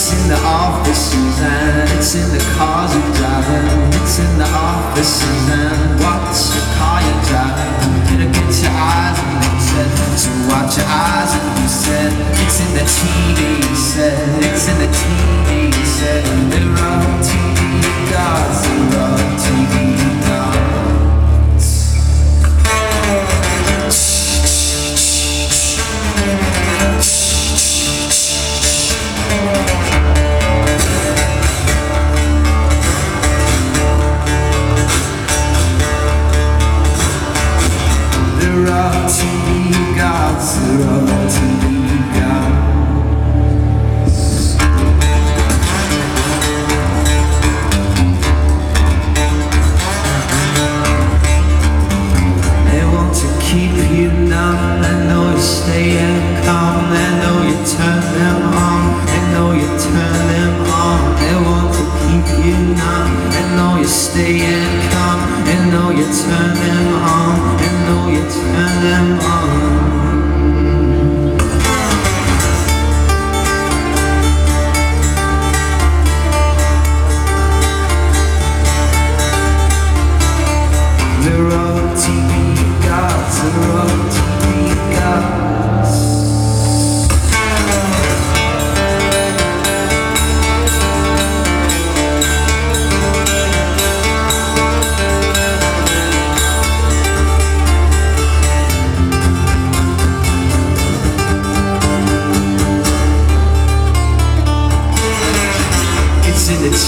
It's in the offices and it's in the cars you're driving. It's in the offices and what's your car you're driving. Gonna get your eyes and they said, so watch your eyes and you said, it's in the TV set, it's stay and calm. They know you turn them on, they know you turn them on, they want to keep you numb, they know you stay and calm, and know you turn them on. They know you turn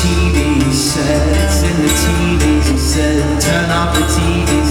TV in the he said, turn off the TV